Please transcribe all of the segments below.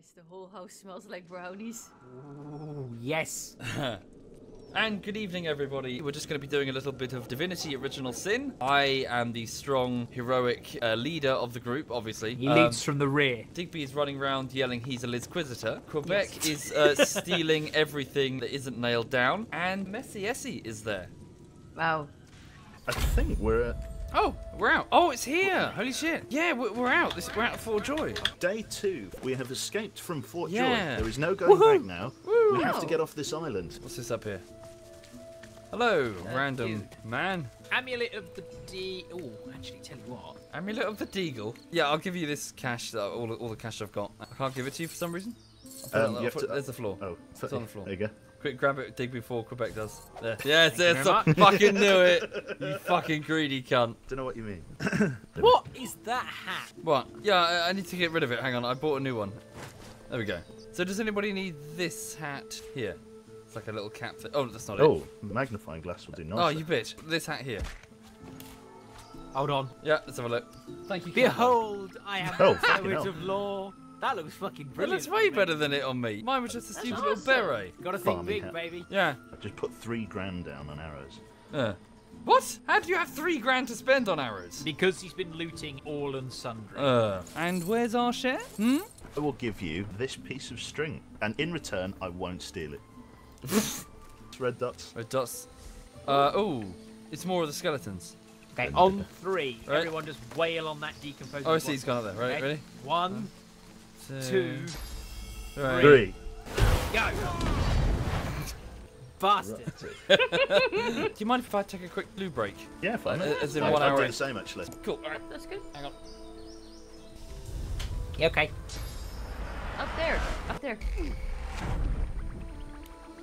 Nice. The whole house smells like brownies. Ooh, yes. And good evening, everybody. We're just going to be doing a little bit of Divinity Original Sin. I am the strong, heroic uh, leader of the group, obviously. He Um, leads from the rear. Digby is running around yelling he's a Lizquisitor. Quebec is uh, stealing everything that isn't nailed down. And Messy Essie is there. Wow. I think we're at Oh, we're out. Oh, it's here. Holy shit. Yeah, we're, we're out. This, we're out of Fort Joy. day two. We have escaped from Fort Yeah. Joy. There is no going back now. We have to get off this island. What's this up here? Hello, random you. man. Amulet of the D. Oh, actually, tell you what. Amulet of the Deagle. Yeah, I'll give you this cash, uh, all, all the cash I've got. I can't give it to you for some reason. I'll put it Um, on the- you have to- there's the floor. Oh, It's on the floor. There you go. Quick, grab it, dig before Quebec does. There. Yes, you yes, very I fucking knew it. You fucking greedy cunt. Don't know what you mean. What is that hat? What? Yeah, I, I need to get rid of it. Hang on, I bought a new one. There we go. So does anybody need this hat here? It's like a little cap thing. Oh, that's not it. Oh, magnifying glass will do oh, nicely. Oh, you bitch. This hat here. Hold on. Yeah, let's have a look. Thank you. Behold, I am Oh, the fucking poet of law. That looks fucking That brilliant. looks way me. better than it on me. Mine was just a stupid little awesome. beret. Gotta think Farming big, hat. baby. Yeah. I just put three grand down on arrows. Yeah. What? How do you have three grand to spend on arrows? Because he's been looting all and sundry. Uh. And where's our share? Hmm? I will give you this piece of string, and in return, I won't steal it. it's red dots. Red dots. Uh, oh. It's more of the skeletons. okay, on three, Right. everyone just wail on that decomposing. Oh, I see he's gone up there. Right, Okay, ready? One, two, Right. Three. go. Bastard. Do you mind if I take a quick blue break? Yeah, fine. Uh, as in I- one I'd hour do in. the same, actually. Cool. Alright. That's good. Hang on. Yeah, okay. Up there. Up there.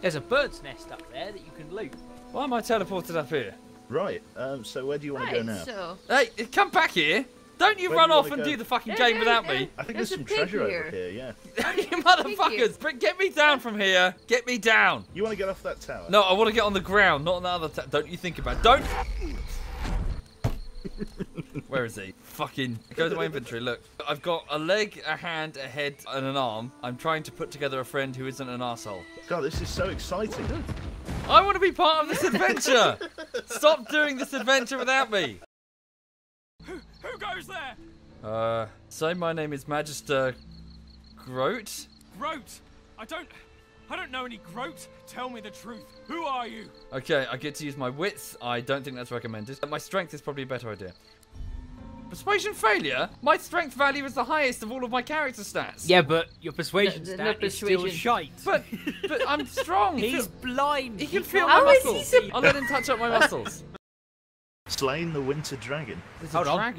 There's a bird's nest up there that you can loot. Why am I teleported up here? Right, um, so where do you want to go now? so. Hey, come back here! Don't you Where run you off and go? do the fucking There- game there- without there- me. I think There's there's, some treasure here. over here, yeah. you motherfuckers! But get me down from here! Get me down! You want to get off that tower? No, I want to get on the ground, not on the other. Ta- don't you think about? It. Don't. Where is he? Fucking go to my inventory. Look, I've got a leg, a hand, a head, and an arm. I'm trying to put together a friend who isn't an asshole. God, this is so exciting. I want to be part of this adventure. Stop doing this adventure without me. Who goes there? Uh, so my name is Magister Groat. Groat! I don't. I don't know any Groat. Tell me the truth. Who are you? Okay, I get to use my wits. I don't think that's recommended. My strength is probably a better idea. Persuasion failure? My strength value is the highest of all of my character stats. Yeah, but your persuasion No, no stat is still persuasion. shite. But but I'm strong. He's Feel- blind. he can feel my How is he muscles. I'll let him touch up my muscles. Slain the winter dragon. There's Hold a on.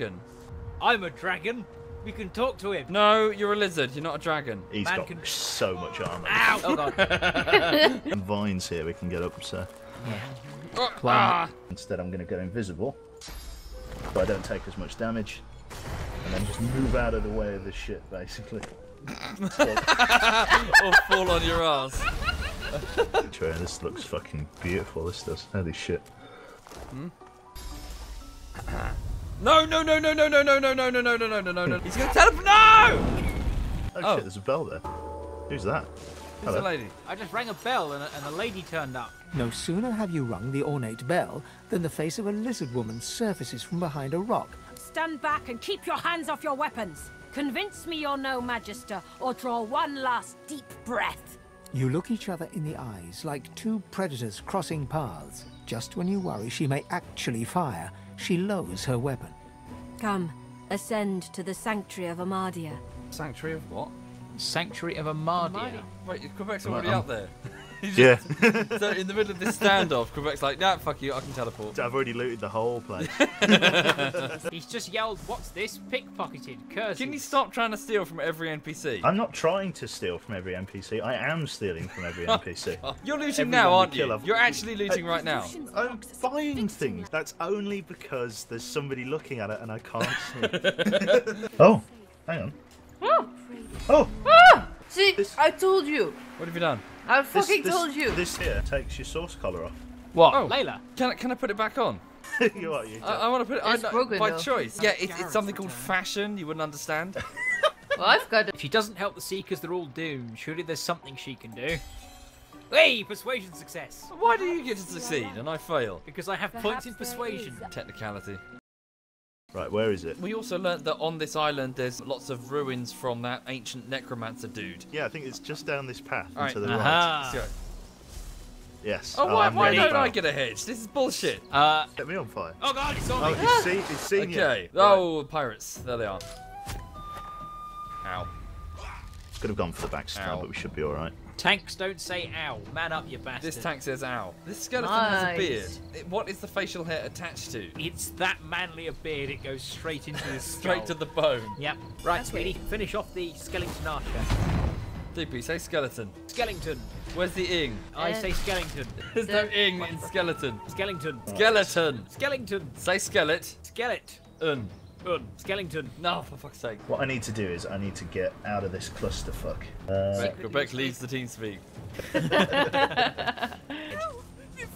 Dragon. I'm a dragon. We can talk to him. No, you're a lizard. You're not a dragon. He's Man got can- so much armor. Ow! Oh god. And vines here we can get up, so Oh, ah. instead I'm going to go invisible, so I don't take as much damage, and then just move out of the way of this shit, basically. or fall on your ass. Trey, this looks fucking beautiful. This does. Holy shit. No, no, no, no, no, no, no, no, no, no, no, no, no, no, no, no. He's gonna teleport. No! Oh, Oh. shit, there's a bell there. Who's that? Who's Hello. the lady? I just rang a bell and a, and a lady turned up. No sooner have you rung the ornate bell than the face of a lizard woman surfaces from behind a rock. Stand back and keep your hands off your weapons. Convince me you're no magister, or draw one last deep breath. You look each other in the eyes like two predators crossing paths. Just when you worry she may actually fire, she lowers her weapon. Come, ascend to the sanctuary of Amadia. Sanctuary of what? Sanctuary of Amadia. Wait, Quebec's already Um, up there. He Yeah. so in the middle of this standoff, Quebec's like, nah, fuck you, I can teleport. I've already looted the whole place. He's just yelled, "What's this? Pickpocketed, curses." Can you stop trying to steal from every NPC? I'm not trying to steal from every NPC. I am stealing from every oh, NPC. You're looting Everyone now, aren't you? I've- You're actually looting right now. I'm buying things. That's only because there's somebody looking at it and I can't see. oh, hang on. Ah! Oh! Oh, See, This- I told you. What have you done? I this, fucking this, told you. This here takes your source collar off. What, Oh. Layla? Can I, can I put it back on? you are, you I, I want to put it I, It's know- broken, by though. choice. Yeah, it's, it's something called fashion. You wouldn't understand. Well, I've got. If she doesn't help the Seekers, they're all doomed. Surely there's something she can do. Hey, persuasion success. Why do you get to succeed and I fail? Because I have points in persuasion. Technicality. Right, where is it? We also learnt that on this island there's lots of ruins from that ancient necromancer dude. Yeah, I think it's just down this path All to the right. Aha. Let's. Yes. Oh, why, why don't pal. I get a hedge? This is bullshit. Uh, Set me on fire. oh god, it's on Oh, he's seen, he's seen you. Okay. Right. Oh, pirates. There they are. Ow. Could have gone for the backstab, Ow. but we should be alright. Tanks don't say ow. Man up, you bastard. This tank says ow. This skeleton has a beard. It- what is the facial hair attached to? It's that manly a beard, it goes straight into his Straight to the bone. Yep. Right, Speedy, finish off the skeleton archer. DP, say skeleton. Skeleton. Where's the ing? I say skeleton. There's no ing in skeleton. Skeleton. Skeleton. Skeleton. Say skelet. Skelet. Un. Un. Skeleton. No, for fuck's sake. What I need to do is I need to get out of this clusterfuck. Uh, Beck, Quebec leads the team speak. The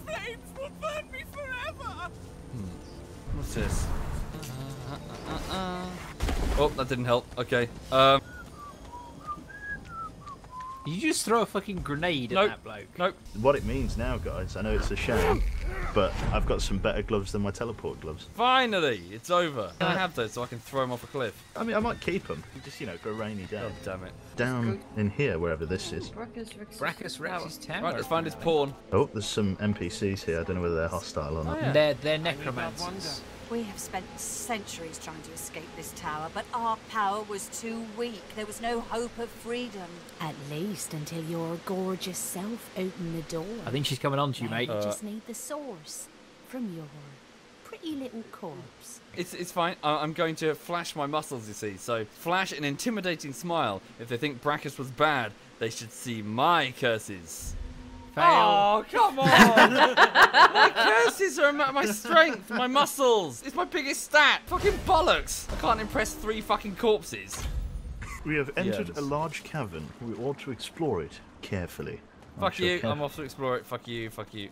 flames will burn me forever! What's this? Oh, that didn't help. Okay. Um, Did you just throw a fucking grenade at Nope. that bloke? nope. what it means now, guys, I know it's a shame, but I've got some better gloves than my teleport gloves. Finally, it's over. Can I have those so I can throw them off a cliff? I mean, I might keep them, just, you know, for a rainy day. God damn it. Down in here, wherever this is. Braccus Rex's Braccus Rex's tower. Right, let's find his pawn. Oh, there's some NPCs here. I don't know whether they're hostile or not. Oh, yeah. They're, they're necromancers. We have spent centuries trying to escape this tower, but our power was too weak. There was no hope of freedom. At least until your gorgeous self opened the door. I think she's coming on to you, mate. we Uh, just need the source from your pretty little corpse. It's, it's fine. I- I'm going to flash my muscles, you see. So, flash an intimidating smile. If they think Braccus was bad, they should see my curses. Fail. Oh, come on! my curses are my, my strength, my muscles. It's my biggest stat. Fucking bollocks. I can't impress three fucking corpses. We have entered Yes. a large cavern. We ought to explore it carefully. I Fuck you. caref- I'm off to explore it. Fuck you. Fuck you.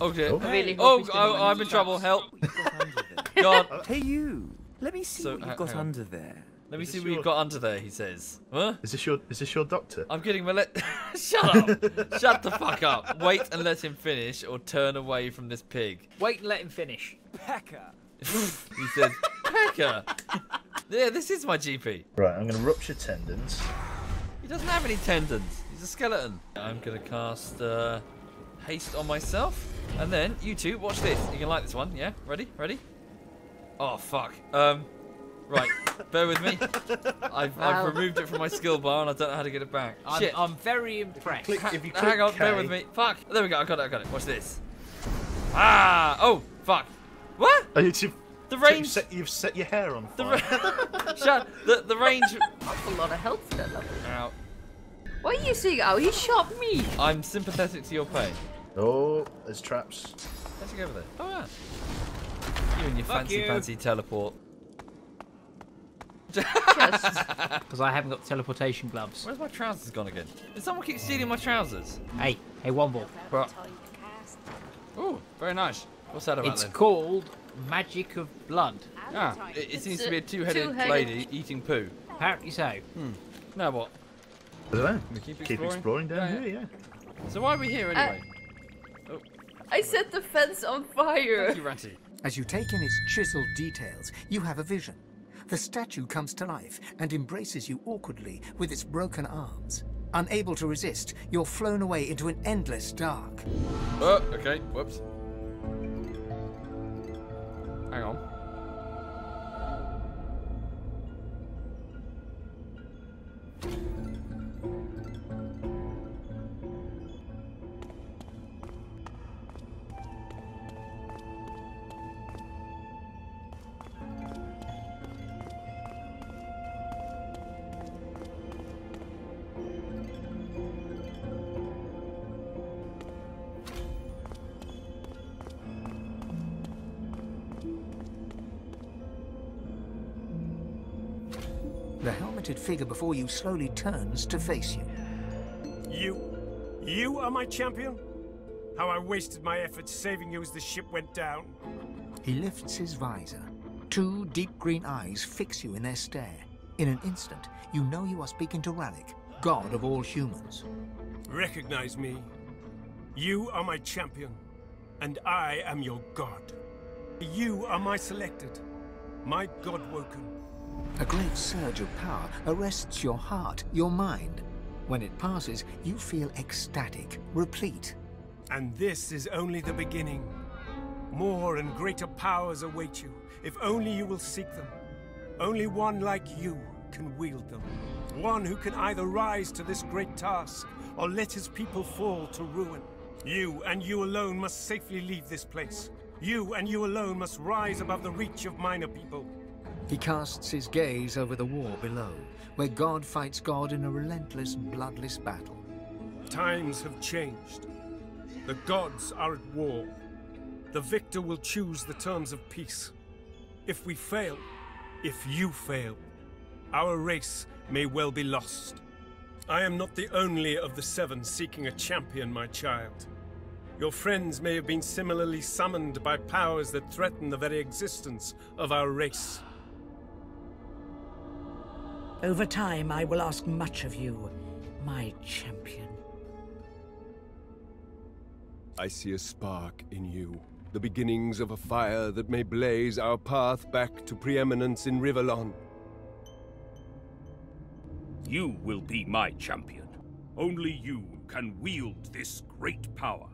Oh dear. Oh. Really oh, oh I'm his in trouble. Help. God. Hey, you! Let me see So, what you've uh, got under there. Let me see this what you've got under there, he says. Huh? Is this your is this your doctor? I'm getting my let. Shut up! Shut the fuck up! Wait and let him finish, or turn away from this pig. Wait and let him finish. Pecker! He says, Pecker. yeah, this is my GP. Right, I'm gonna rupture tendons. He doesn't have any tendons. He's a skeleton. I'm gonna cast uh, haste on myself, and then you two watch this. You can like this one, yeah? Ready? Ready? Oh fuck. Um, right. Bear with me. I've, Wow. I've removed it from my skill bar, and I don't know how to get it back. I'm, Shit. I'm very impressed. Click- if you hang click on, bear with me. Fuck. There we go. I got it. I got it. Watch this. Ah. Oh. Fuck. What? Oh, you've, you've, The so you've range. set, you've set your hair on The fire. ra- Shut. The the range. That's a lot of health to that level. Ow. Why are you saying, oh, he shot me? I'm sympathetic to your pain. oh, there's traps. Let's go over there? Oh yeah. You and your Fuck fancy you. fancy teleport. Just. Because I haven't got teleportation gloves. Where's my trousers gone again? Did someone keep stealing my trousers? Hey, hey, Womble. Right. Ooh, very nice. What's that about It's then? called Magic of Blood. Ah, it, it seems to be a two-headed, two-headed- lady eating poo. Apparently so. Hmm. Now what? I don't know. We keep Keep exploring? exploring down Yeah, here, yeah. So why are we here anyway? I set the fence on fire. Thank you, Ratty. As you take in its chiseled details, you have a vision. The statue comes to life and embraces you awkwardly with its broken arms. Unable to resist, you're flown away into an endless dark. Oh, okay. Whoops. Hang on. Helmeted figure before you slowly turns to face you. You. You are my champion? How I wasted my efforts saving you as the ship went down. He lifts his visor. Two deep green eyes fix you in their stare. In an instant, you know you are speaking to Rhalic, god of all humans. Recognize me. You are my champion, and I am your god. You are my selected, my god woken. A great surge of power arrests your heart, your mind. When it passes, you feel ecstatic, replete. And this is only the beginning. More and greater powers await you, if only you will seek them. Only one like you can wield them. One who can either rise to this great task, or let his people fall to ruin. You and you alone must safely leave this place. You and you alone must rise above the reach of minor people. He casts his gaze over the war below, where God fights God in a relentless, bloodless battle. Times have changed. The gods are at war. The victor will choose the terms of peace. If we fail, if you fail, our race may well be lost. I am not the only of the Seven seeking a champion, my child. Your friends may have been similarly summoned by powers that threaten the very existence of our race. Over time, I will ask much of you, my champion. I see a spark in you. The beginnings of a fire that may blaze our path back to preeminence in Rivellon. You will be my champion. Only you can wield this great power.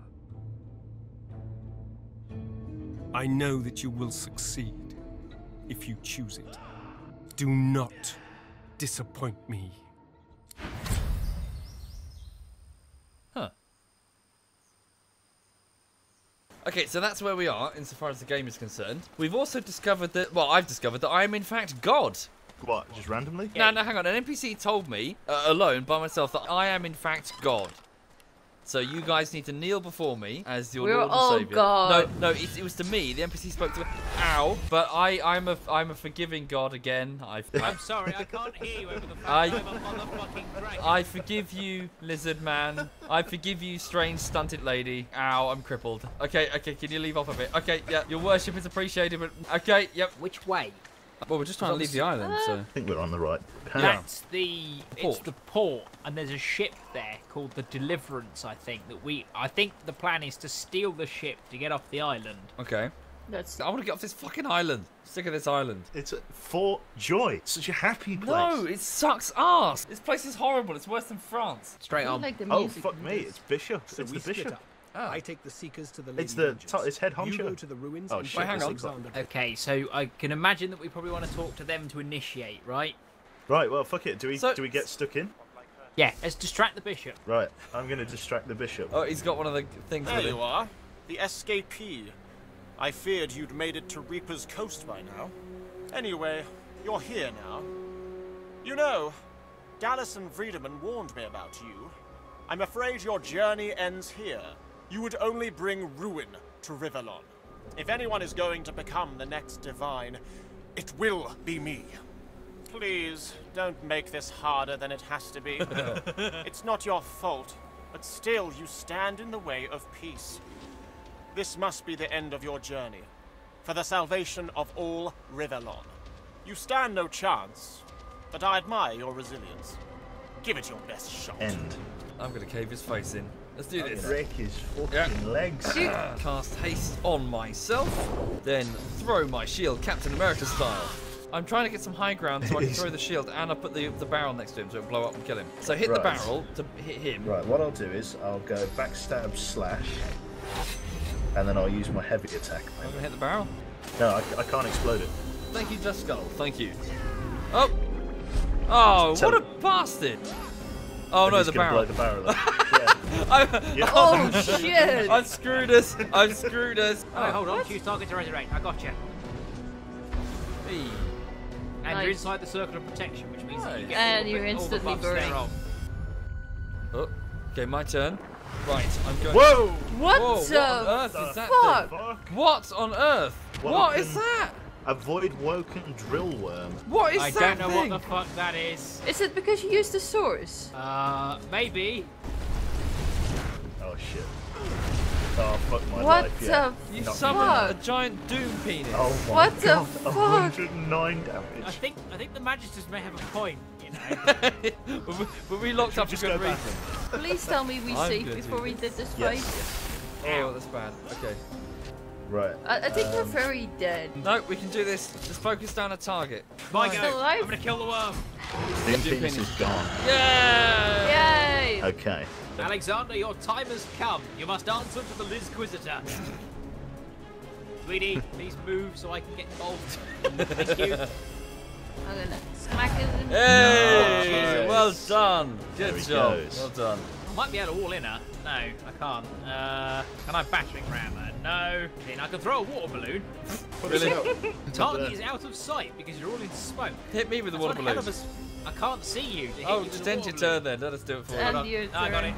I know that you will succeed if you choose it. Do not disappoint me. Huh. Okay, so that's where we are insofar as the game is concerned. We've also discovered that, well, I've discovered that I am in fact God. What, just randomly? No, no, hang on. An NPC told me, uh, alone, by myself, that I am in fact God. So you guys need to kneel before me as your We're Lord and all Savior. God. No, no, it, it was to me. The NPC spoke to me. Ow! But I, I'm a, I'm a forgiving God again. I've, I'm sorry, I can't hear you over the phone. I- I'm up on the. I forgive you, lizard man. I forgive you, strange stunted lady. Ow, I'm crippled. Okay, okay, can you leave off a bit? Okay, yeah, your worship is appreciated, but okay, yep. Which way? Well, we're just trying to leave the island, so. I think we're on the right path. That's the it's Port. the port, and there's a ship there called the Deliverance. I think that we. I think the plan is to steal the ship to get off the island. Okay. That's I want to get off this fucking island. Sick of this island. It's a, for joy. Such a happy place. No, it sucks ass. This place is horrible. It's worse than France. Straight on. like Oh, fuck me. It's Bishop. So it's the split Bishop. Up. Oh. I take the Seekers to the It's the Rangers. to- it's head You go to the ruins Oh, and shit, hang on. Okay, so I can imagine that we probably want to talk to them to initiate, right? Right, well, fuck it. Do we So- do we get stuck in? Yeah, let's distract the bishop. Right, I'm going to distract the Bishop. Oh, he's got one of the things There with you are, the escapee. I feared you'd made it to Reaper's Coast by now. Anyway, you're here now. You know, Dallis and Friedemann warned me about you. I'm afraid your journey ends here. You would only bring ruin to Rivellon. If anyone is going to become the next Divine, it will be me. Please, don't make this harder than it has to be. it's not your fault, but still you stand in the way of peace. This must be the end of your journey, for the salvation of all Rivellon. You stand no chance, but I admire your resilience. Give it your best shot. End. I'm going to cave his face in. Let's do this. Break his fucking Yeah. legs. Cast haste on myself, then throw my shield Captain America style. I'm trying to get some high ground so I can throw the shield and I put the, the barrel next to him so it'll blow up and kill him. So hit the barrel to hit him. Right, what I'll do is I'll go backstab slash, and then I'll use my heavy attack. I'm gonna hit the barrel. No, I, I can't explode it. Thank you, Just Skull. Thank you. Oh! Oh, Tell- what a bastard! Oh no, He's the barrel. blow the barrel up. I, Yeah. Oh shit! I've screwed us. I've screwed us. Oh, hold on. Choose target to resurrect. I got you. Hey. And you're inside the circle of protection, which means that you get And all the, you're all instantly buffs burning. Oh, okay, my turn. Right, I'm going. Whoa! What Whoa, what on earth is that fuck? thing? What on earth? what is that? Avoid woken drill worm. What is I that I don't know thing? what the fuck that is. Is it because you used the source? Uh, maybe. Oh shit. Oh, fuck my What life, yeah. the You Not summoned fuck? a giant doom penis. Oh my What the god, fuck? 109 damage. I think I think the Magisters may have a point. You know. were, we, locked up for good reason? Please tell me we I'm saved before we did this Yes. fight. Oh, that's bad. Okay. Right. I, I think we're um, very dead. No, we can do this. Just focus down a target. My Still go. I'm gonna kill the worm. Doom Doom penis is gone. Yeah! Yay! Okay. Alexandar, your time has come. You must answer to the Lizquisitor. Sweetie, please move so I can get involved. Thank you. I'm gonna smack it in. Hey! Nice. Well done. Good job. goes. Well done. I might be able to all in her. No, I can't. Uh, can I battering ram her? No. Then I can throw a water balloon. Really? Target is out of sight because you're all in smoke. Hit me with the That's water balloon. of a s- I can't see you. Oh, you just a end your turn then. Let us do it for you. And Hold on. your I got it.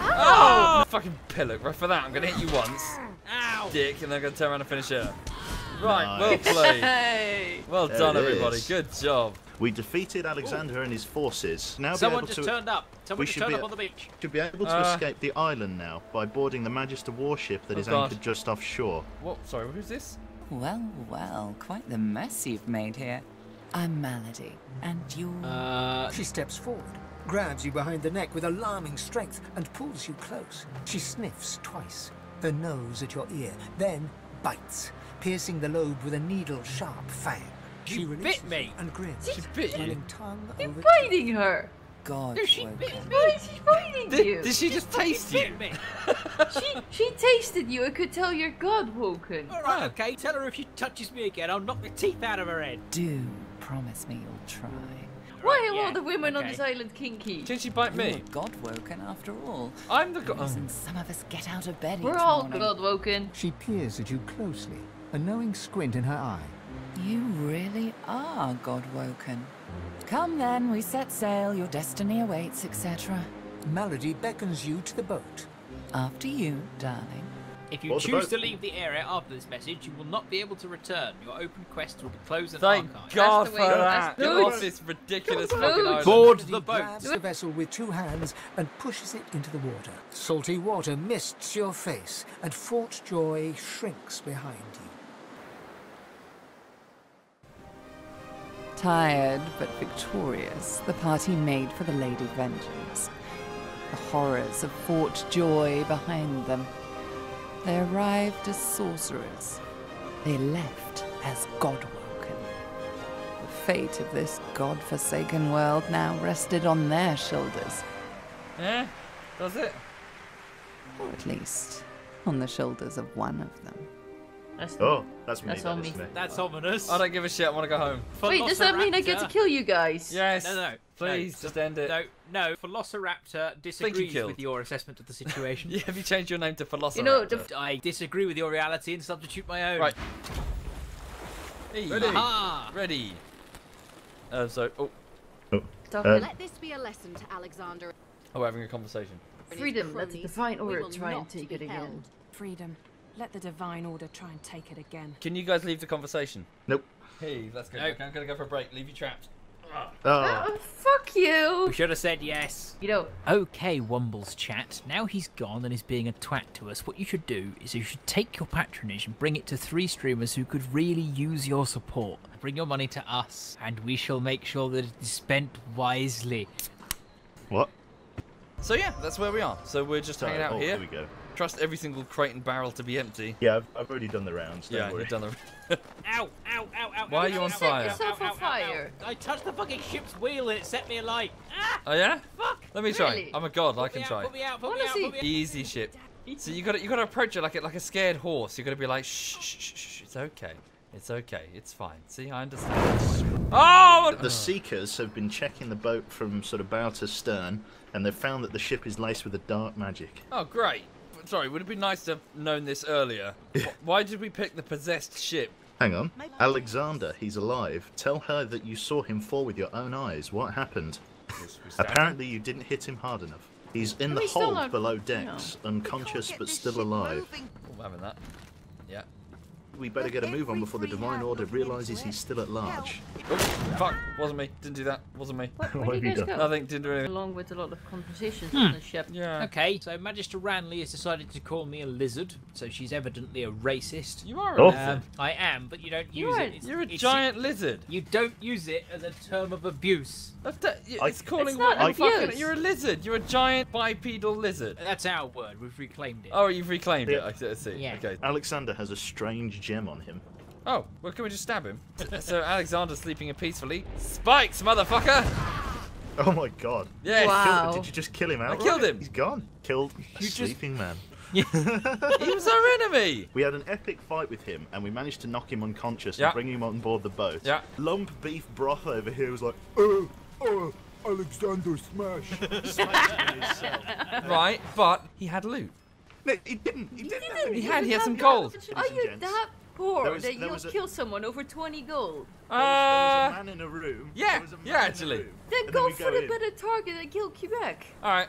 Oh! Fucking pillock. Right for that, I'm going to hit you once, Ow! dick, and then I'm going to turn around and finish it. Right, Nice. well played. Well There done, it everybody. Good job. We defeated Alexandar and his forces. Now Someone be able just to, turned up. Someone we just should turned be up a- on the beach. should be able to Uh, escape the island now by boarding the Magister warship that Oh, is God. anchored just offshore. What? Sorry, who's this? Well, well, quite the mess you've made here. I'm Malady, and you. Uh, She steps forward, grabs you behind the neck with alarming strength, and pulls you close. She sniffs twice, her nose at your ear, then bites, piercing the lobe with a needle-sharp fang. You she bit me. and grins, She bit you. running tongue You're biting her! God, no, she woken. bit Why me. is she biting Did, you? did she just taste you? me. She she tasted you. I could tell you're god woken. All right, okay. Tell her if she touches me again, I'll knock the teeth out of her head. Do promise me you'll try. Why are yeah, all the women on this island kinky? Didn't she bite me? God woken after all. I'm the The go- some of us get out of bed We're each all morning. god woken. She peers at you closely, a knowing squint in her eye. You are God woken. Come then, we set sail. Your destiny awaits, etc. Malady beckons you to the boat. After you, darling. If you Board the choose to leave the area after this message, you will not be able to return. Your open quest will be closed and Thank archived. God the for way- that. that's Get the off this ridiculous Don't fucking island. Board the boat. grabs the vessel with two hands and pushes it into the water. Salty water mists your face, and Fort Joy shrinks behind you. Tired but victorious, the party made for the Lady Vengeance. The horrors of Fort Joy behind them. They arrived as sorcerers. They left as God-woken. The fate of this God-forsaken world now rested on their shoulders, Eh? Does it? or at least on the shoulders of one of them. That's Oh, that's me. That's that on me. me. That's ominous. I don't give a shit. I want to go home. Wait, does that mean I get to kill you guys? Yes. No, no, no. Please, No, just end it. No, no. Velociraptor disagrees killed. with your assessment of the situation. Yeah, have you changed your name to Velociraptor? You know, I disagree with your reality and substitute my own. Right. Hey, Ready. Aha. Ready. Uh, so, oh, oh. Uh. Let this be a lesson to Alexandar. oh, we're having a conversation. and Freedom, let the cronies. divine We order will try and not take it again. Freedom. Let the Divine Order try and take it again. Can you guys leave the conversation? Nope. Hey, let's go. Nope. I'm gonna go for a break. Leave you trapped. Oh, Oh, fuck you! We should have said yes. You know, Okay, Womble's chat. Now he's gone and is being a twat to us. What you should do is you should take your patronage and bring it to three streamers who could really use your support. Bring your money to us, and we shall make sure that it is spent wisely. what? So yeah, that's where we are. So we're just hanging Sorry. out oh, here. Here we go. Trust every single crate and barrel to be empty. Yeah, I've, I've already done the rounds. Don't yeah, worry. you've done the. Ow, ow, ow, ow. Why ow, are you on ow, fire? ow, Set yourself ow, on ow, ow, fire. ow. I touched the fucking ship's wheel and it set me alight. Ah, Oh yeah? fuck. Let me try. I'm a god. I can me out, try. Put me out, put me Wanna out, see? put me out. Easy ship. So you got to you got to approach it like a, like a scared horse. You got to be like shh, shh, shh, shh. It's okay. It's okay. It's fine. See, I understand. Oh! The Seekers have been checking the boat from sort of bow to stern, and they've found that the ship is laced with a dark magic. Oh, great. Sorry, would it be nice to have known this earlier? Why did we pick the possessed ship? Hang on. Alexandar, he's alive. Tell her that you saw him fall with your own eyes. What happened? Apparently, you didn't hit him hard enough. He's in But the hold below you decks, unconscious but still alive. Oh, I'm having that. Yeah. We better get a move on before the Divine Order realizes he's still at large. Oh, fuck. Wasn't me. Didn't do that. Wasn't me. Where do you guys go? Nothing. Didn't do anything. Along with a lot of conversations Hmm. on the ship. Yeah. Okay, so Magister Ranley has decided to call me a lizard, so she's evidently a racist. You are a Oh. lizard. Um, I am, but you don't You use are- it. It's- You're a it's- giant lizard. You don't use it as a term of abuse. That's that- y- I- It's calling It's not what- abuse. fucking- You're a lizard. You're a giant bipedal lizard. That's our word. We've reclaimed it. Oh, you've reclaimed it. Yeah. I see. I see. Yeah. Okay. Alexandar has a strange gem on him. Oh, well, can we just stab him? so Alexandar's sleeping peacefully. Spikes, motherfucker! Oh my god. Yes. Wow. Did you just kill him out? killed him. He's gone. Killed a You just- sleeping man. He was our enemy. We had an epic fight with him, and we managed to knock him unconscious Yeah. and bring him on board the boat. Yeah. Lump Beefbroth over here was like, Oh, oh, Alexandar Smash. Right, but he had loot. No, he didn't. He didn't. have any- He had. He had some gold. Are you gents. that poor was- that you'll a- kill someone over 20 gold? There was, there was Uh. a man in a room. yeah, There was a man yeah, in a actually. room. Then And go we for the better target and kill Quebec. All right.